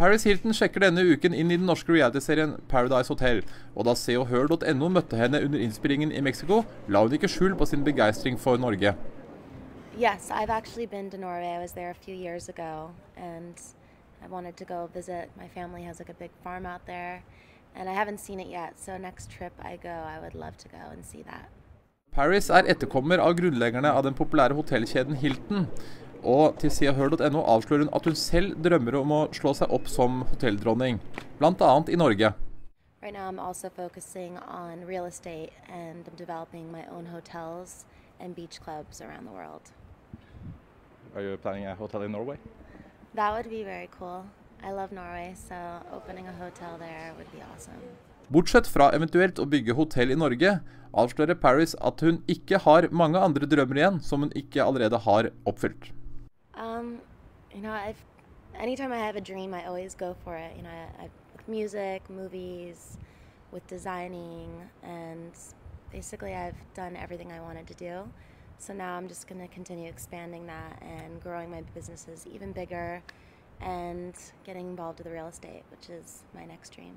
Paris Hilton sjekker denne uken inn i den norske realityserien Paradise Hotel. Og da Se og Hør.no møtte henne under innspillingen i Mexico, la hun ikke skjul på sin begeistring for Norge. Yes, I've actually been to Norway. I was there a few years ago, and I wanted to go visit. My family has like a big farm out there, and I haven't seen it yet. So next trip I go, I would love to go and see that. Paris er etterkommer av grunnleggerne av den populære hotellkjeden Hilton. Og til seoghør.no avslører hun at hun selv drømmer om å slå seg opp som hotelldronning, bl.a. i Norge. Right now, I'm also focusing on real estate and I'm developing my own hotels and beach clubs around the world. Are you planning a hotel in Norway? That would be very cool. I love Norway, so opening a hotel there would be awesome. Bortsett fra eventuelt å bygge hotell i Norge, avslører Paris at hun ikke har mange andre drømmer igjen som hun ikke allerede har oppfylt. Um, you know, I've anytime I have a dream, I always go for it. You know, I, I, with music, movies, with designing, and basically I've done everything I wanted to do. So now I'm just going to continue expanding that and growing my businesses even bigger and getting involved with the real estate, which is my next dream.